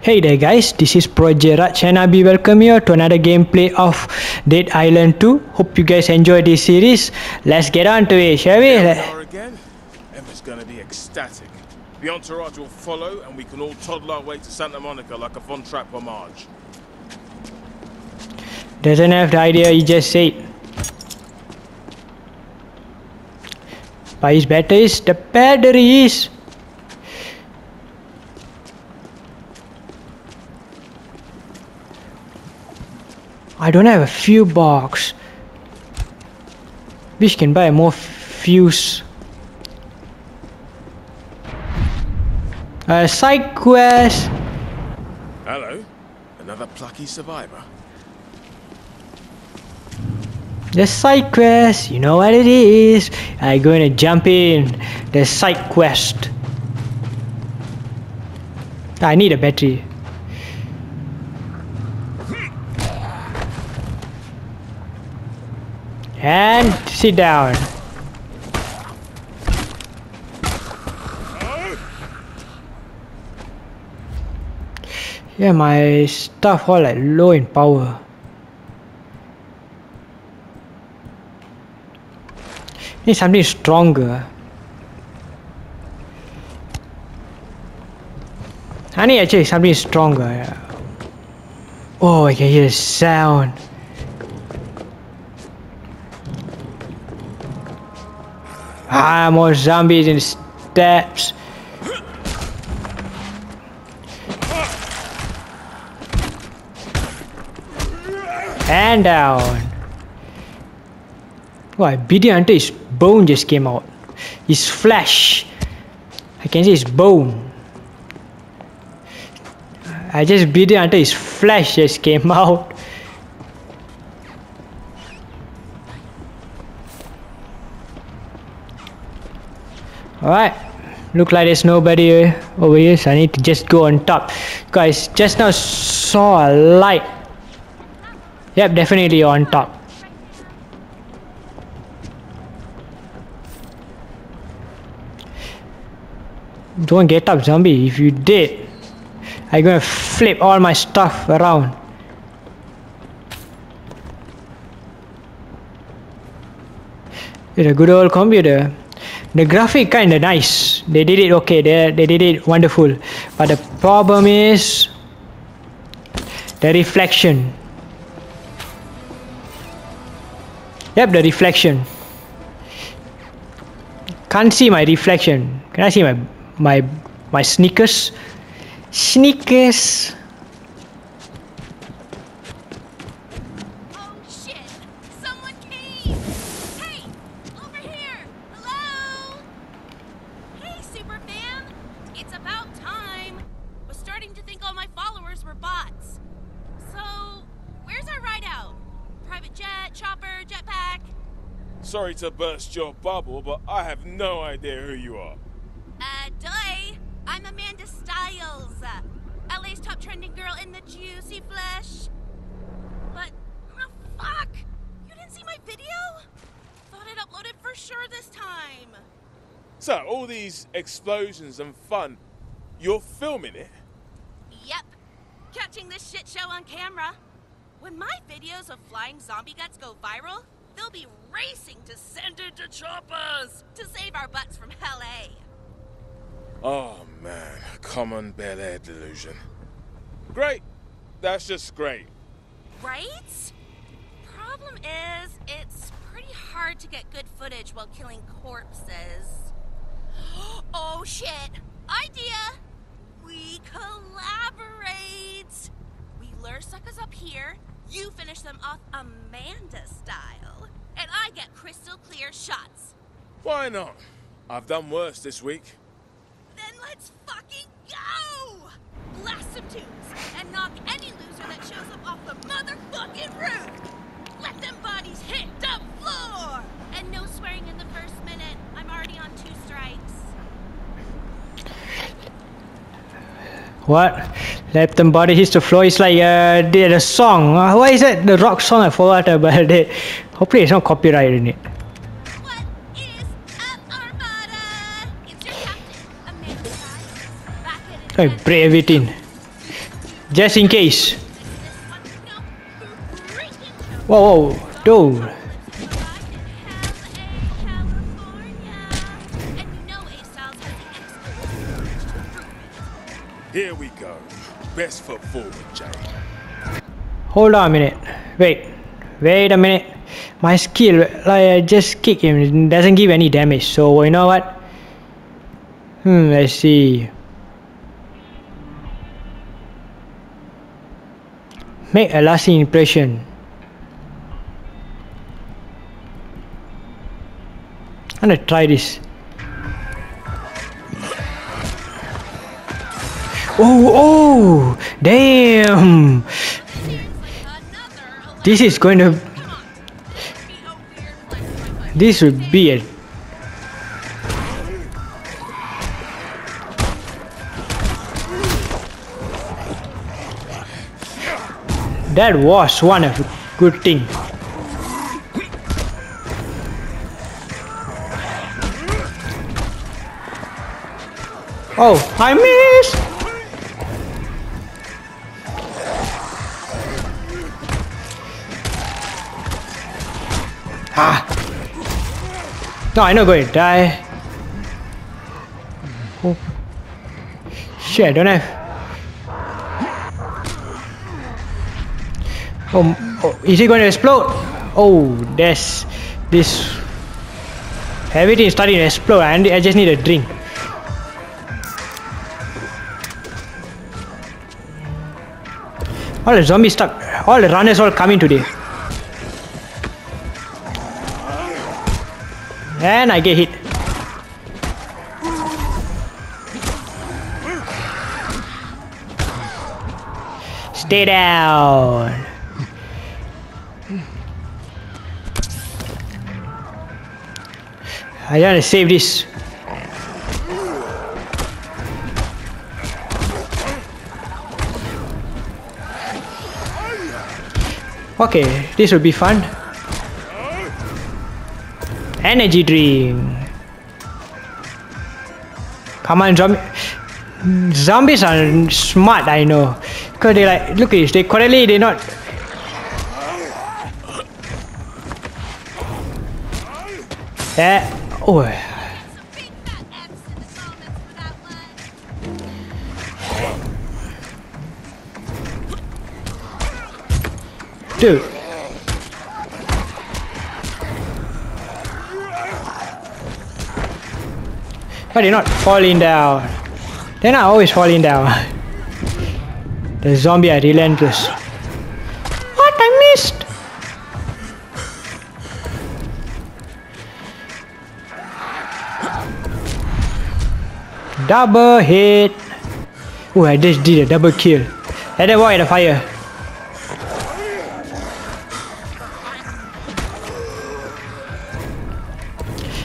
Hey there guys, this is Project Raj and I'll be welcome you to another gameplay of Dead Island 2. Hope you guys enjoy this series. Let's get on to it, shall we? There we again. Emma's gonna be ecstatic. The entourage will follow, and we can all toddle our way to Santa Monica like a Von Trapp homage. Doesn't have the idea you just said. But his batteries, the batteries. I don't have a few box. Wish can buy more fuse. A side quest. Hello, another plucky survivor. The side quest, you know what it is. I'm going to jump in the side quest. I need a battery. And sit down. Yeah, my stuff all like low in power. Need something stronger. I need actually something stronger. Oh, I can hear the sound. Ah, more zombies in steps. And down. Why? Beat it until his bone just came out. His flesh. I can see his bone. I just beat it until his flesh just came out. Alright. Look like there's nobody over here, so I need to just go on top. Guys, just now saw a light. Yep, definitely on top. Don't get up, zombie. If you did, I'm gonna flip all my stuff around. It's a good old computer. The graphic kinda nice. They did it okay. They they did it wonderful. But the problem is the reflection. Yep, the reflection. Can't see my reflection. Can I see my my my sneakers? Sneakers. To burst your bubble, but I have no idea who you are. Uh, duh! I'm Amanda Styles! LA's top trending girl in the juicy flesh. But, oh, fuck! You didn't see my video? Thought it uploaded for sure this time. So, all these explosions and fun, you're filming it? Yep. Catching this shit show on camera. When my videos of flying zombie guts go viral, they'll be racing to send it to choppers to save our butts from LA. Oh man, common Bel Air delusion. Great. That's just great. Right? Problem is, it's pretty hard to get good footage while killing corpses. oh shit! Idea! We collaborate! We lure suckers up here, you finish them off Amanda crystal shots. Why not? I've done worse this week. Then let's fucking go! Blast some tunes and knock any loser that shows up off the motherfucking roof! Let them bodies hit the floor! And no swearing in the first minute. I'm already on two strikes. What? Let them body hits the floor. It's like uh, the, the song. Uh, what is it? The rock song. I forgot about it. Hopefully, it's not copyright in it. Armada? It's your captain, Amanda Styles. Back at it Like again. break everything. Just in case. This one, no, freaking joke. Whoa, whoa, dude. Here we go. Best foot forward, Jay. Hold on a minute. Wait. Wait a minute. My skill, like I just kick him, it doesn't give any damage. So you know what? Hmm, let's see. Make a lasting impression. I'm gonna try this. Oh, oh, damn! This is going to. This would be a. That was one of good thing. Oh, I missed! Ah! No, I'm not going to die. Oh. Shit, I don't have. Oh, oh, is it going to explode? Oh, there's this. Everything is starting to explode. and I just need a drink. All the zombies stuck. All the runners all coming today. And I get hit. Stay down. I gotta save this. Okay, this will be fun. Energy drink. Come on, zombie. Zombies are smart, I know. Because they like, look at this, they correctly, they not. Yeah. Oh. Dude. They not falling down? They're not always falling down. The zombie are relentless. Double hit! Oh, I just did a double kill. Them walk in the fire.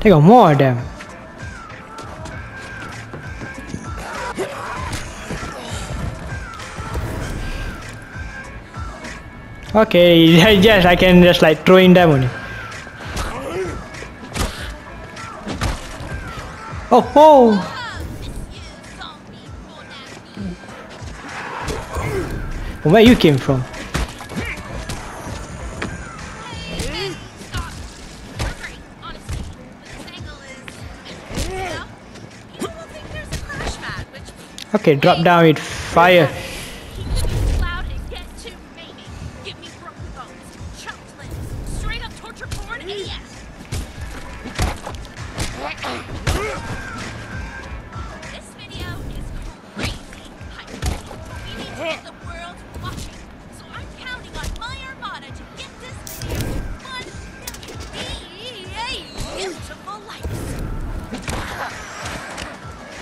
They got more of them. Okay, yes, I can just like throw in them only. Oh, oh! Where you came from? Okay, drop down with fire.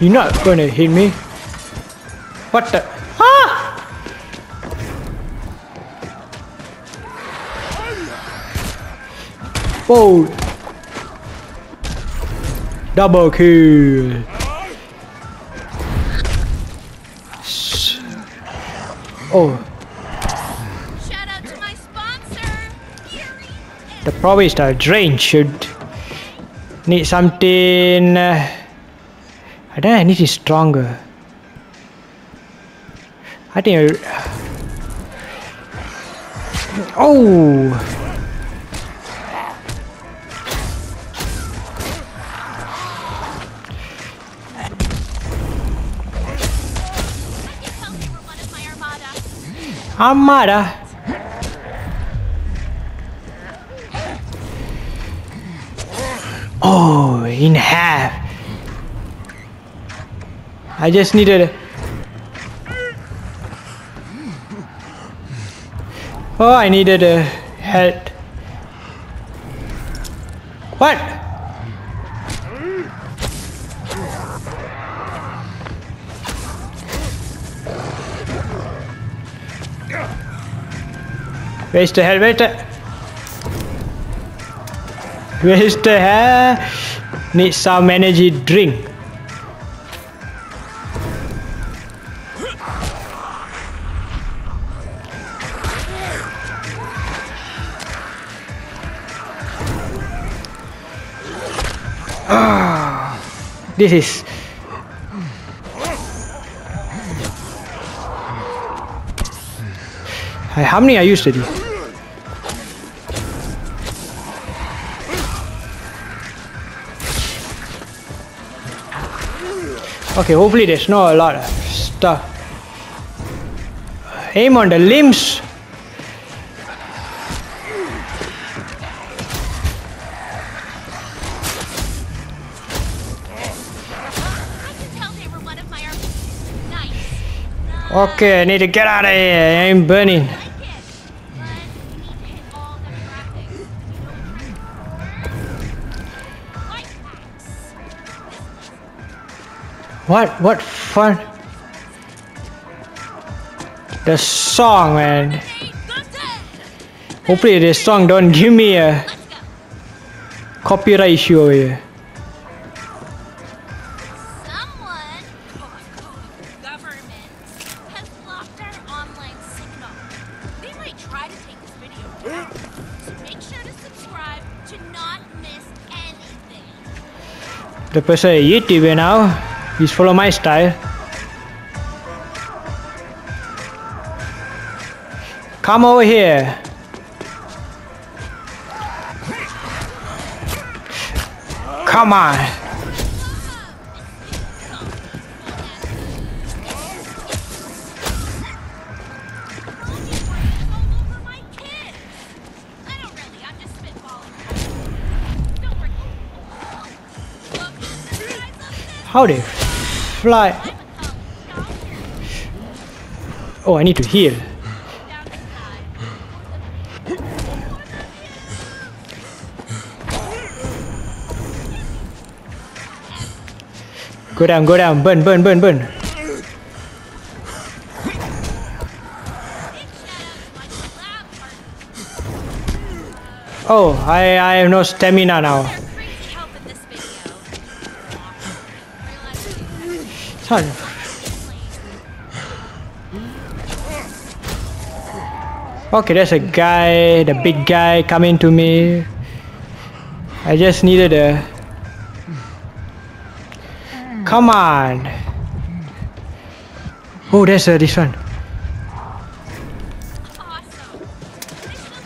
You're not gonna hit me. What the? Ah! Whoa! Double kill. Oh, Shout out to my sponsor, the problem is the drain should need something. Uh, I don't. I need stronger. I think. I... Oh. Armada. Oh, in half. I just needed. Oh, I needed a head. What? Where's the head? Where's the... Where's the head? Need some energy drink. This is How many I used to do? Okay, hopefully there's not a lot of stuff. Aim on the limbs. Okay, I need to get out of here. I'm burning. What? What fun? The song, man. Hopefully this song don't give me a copyright issue over here. The person at YouTube now. He's follow my style. Come over here. Come on. This. How they fly? Oh, I need to heal. Go down, go down. Burn, burn, burn, burn. Oh, I, I have no stamina now. Okay, there's a guy, the big guy coming to me. I just needed a. Come on. Oh, there's a, this one. awesome. Mission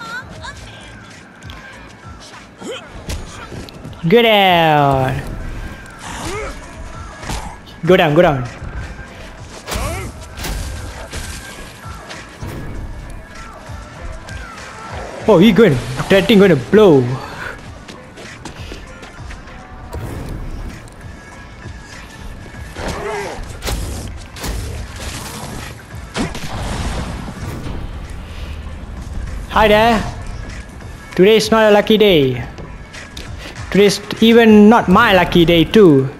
Go down. Go down. Oh, he going. That thing gonna blow. Hi there. Today is not a lucky day. Today's even not my lucky day too.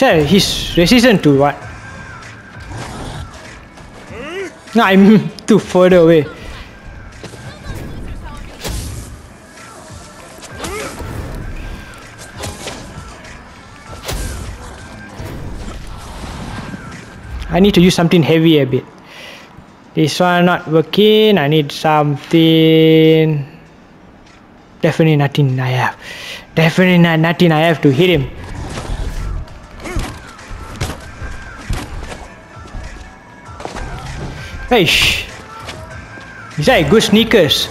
Said he's resistant to what? No, I'm too further away. I need to use something heavy a bit. This one not working. I need something. Definitely nothing I have. Definitely not nothing I have to hit him. Hey, shh. These are good sneakers.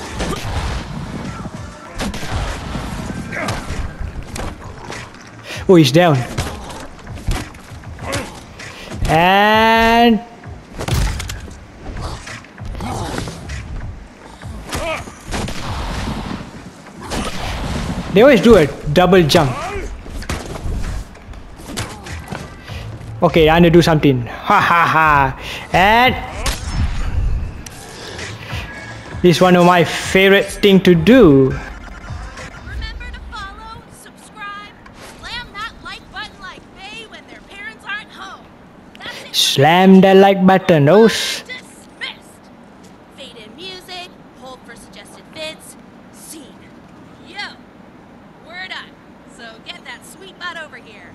Oh, he's down. And they always do a double jump. Okay, I'm gonna do something. Ha ha ha. And this is one of my favorite thing to do. Remember to follow, subscribe, slam that like button like they when their parents aren't home. Slam that like button. Oh Those Dismissed. Fade in music, hold for suggested bits, scene. Yo, we're done. So get that sweet butt over here.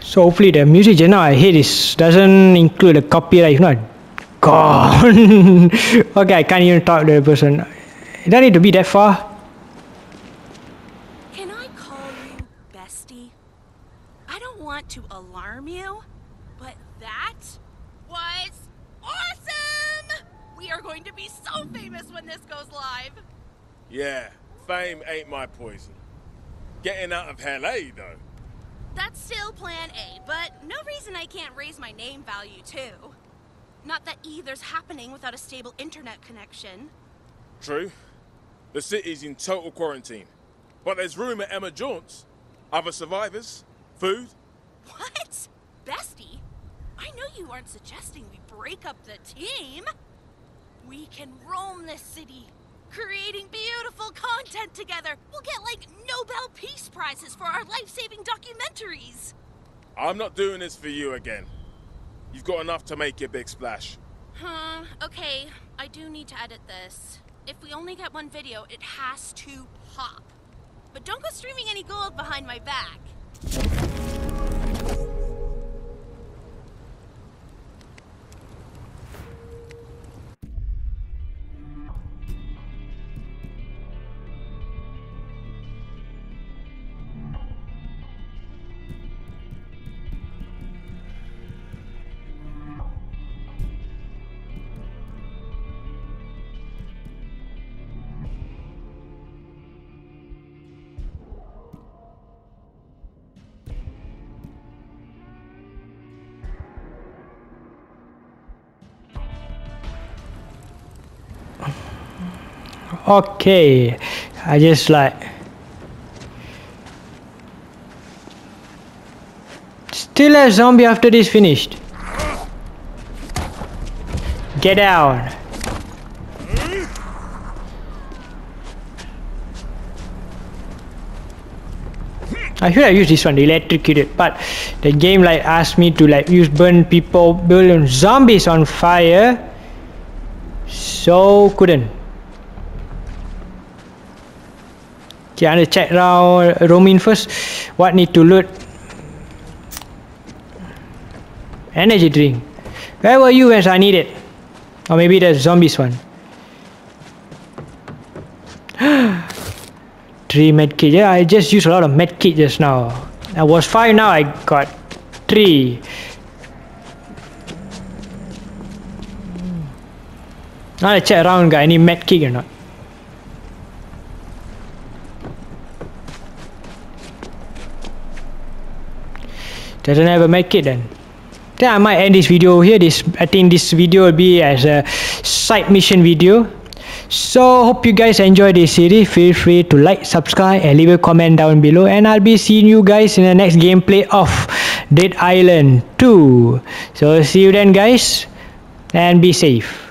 So hopefully the music genre I hate is doesn't include a copyright. If not, gone. okay, I can't even talk to the person. It don't need to be that far. Can I call you bestie? I don't want to alarm you, but that was awesome! We are going to be so famous when this goes live. Yeah, fame ain't my poison. Getting out of LA, though. That's still plan A, but no reason I can't raise my name value too. Not that either's happening without a stable internet connection. True. The city's in total quarantine. But there's room at Emma Jaunt's. Other survivors, food. What? Bestie? I know you aren't suggesting we break up the team. We can roam this city, creating beautiful content together. We'll get like Nobel Peace Prizes for our life saving documentaries. I'm not doing this for you again. You've got enough to make your big splash. Huh, okay. I do need to edit this. If we only get one video, it has to pop. But don't go streaming any gold behind my back. Okay, I just like still a zombie after this finished. Get out. I should have used this one, the electrocuted, but the game like asked me to like use burn people, burn zombies on fire, so couldn't. Okay, I'm gonna check around roaming first. What need to loot? Energy drink. Where were you as I need it? Or maybe the zombies one. three medkit. Yeah, I just used a lot of medkit just now. I was five now I got three. Now I check around got any medkit or not. Doesn't a make it then. Then I might end this video here. This I think this video will be as a side mission video. So hope you guys enjoy this series. Feel free to like subscribe and leave a comment down below. And I'll be seeing you guys in the next gameplay of Dead Island 2 so see you then guys. And be safe